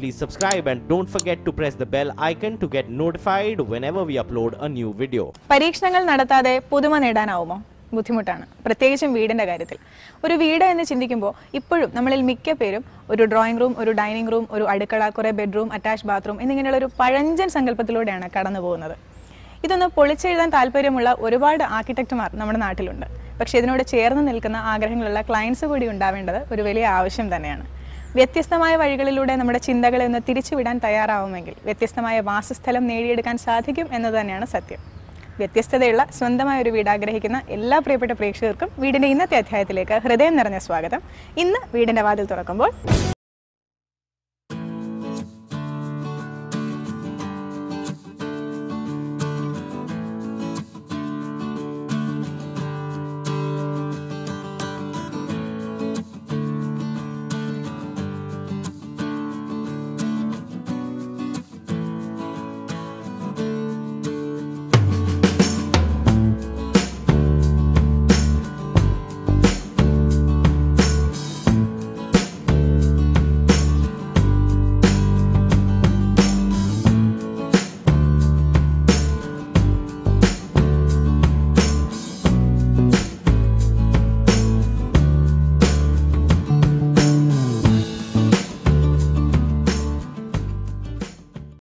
Please subscribe and don't forget to press the bell icon to get notified whenever we upload a new video. പരീക്ഷണങ്ങൾ നടത്താതെ പുതുമ നേടാനാവുമോ? ബുദ്ധിമുട്ടാണ്. പ്രത്യേകിച്ചും വീടിന്റെ കാര്യത്തിൽ. ഒരു വീട് എന്ന് ചിന്തിക്കുമ്പോൾ ഇപ്പോഴും നമ്മളിൽ മിക്ക പേരും ഒരു ഡ്രോയിങ് റൂം ഒരു ഡൈനിങ് റൂം ഒരു അടുക്കള കുറേ ബെഡ്റൂം അറ്റാച്ച് ബാത്റൂം എന്നിങ്ങനെയുള്ള ഒരു പഴഞ്ചൻ സങ്കല്പത്തിലൂടെയാണ് കടന്നു പോകുന്നത്. ഇതൊന്ന് പൊളിച്ചെഴുതാൻ താല്പര്യമുള്ള ഒരുപാട് ആർക്കിടെക്റ്റുമാർ നമ്മുടെ നാട്ടിലുണ്ട്. പക്ഷേ ഇതിനോട് ചേർന്ന് നിൽക്കുന്ന ആഗ്രഹങ്ങളുള്ള ക്ലയൻസ് കൂടി ഉണ്ടാവേണ്ടത് ഒരു വലിയ ആവശ്യം തന്നെയാണ്. വ്യത്യസ്തമായ വഴികളിലൂടെ നമ്മുടെ ചിന്തകളെ ഒന്ന് തിരിച്ചുവിടാൻ തയ്യാറാവുമെങ്കിൽ വ്യത്യസ്തമായ വാസസ്ഥലം നേടിയെടുക്കാൻ സാധിക്കും എന്നത് തന്നെയാണ് സത്യം. വ്യത്യസ്തതയുള്ള സ്വന്തമായ ഒരു വീട് ആഗ്രഹിക്കുന്ന എല്ലാ പ്രിയപ്പെട്ട പ്രേക്ഷകർക്കും വീടിന്റെ ഇന്നത്തെ അധ്യായത്തിലേക്ക് ഹൃദയം നിറഞ്ഞ സ്വാഗതം. ഇന്ന് വീടിന്റെ വാതിൽ തുറക്കുമ്പോൾ